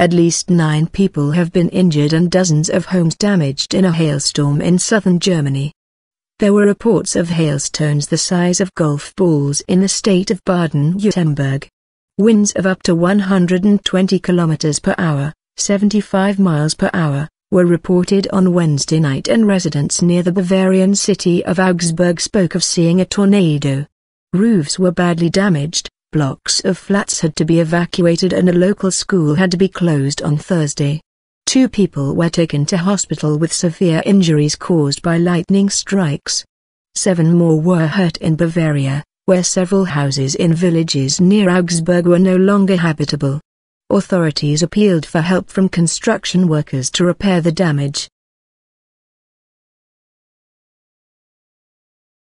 At least nine people have been injured and dozens of homes damaged in a hailstorm in southern Germany. There were reports of hailstones the size of golf balls in the state of Baden-Württemberg. Winds of up to 120 km per hour, 75 miles per hour, were reported on Wednesday night and residents near the Bavarian city of Augsburg spoke of seeing a tornado. Roofs were badly damaged, blocks of flats had to be evacuated and a local school had to be closed on Thursday. Two people were taken to hospital with severe injuries caused by lightning strikes. Seven more were hurt in Bavaria, where several houses in villages near Augsburg were no longer habitable. Authorities appealed for help from construction workers to repair the damage.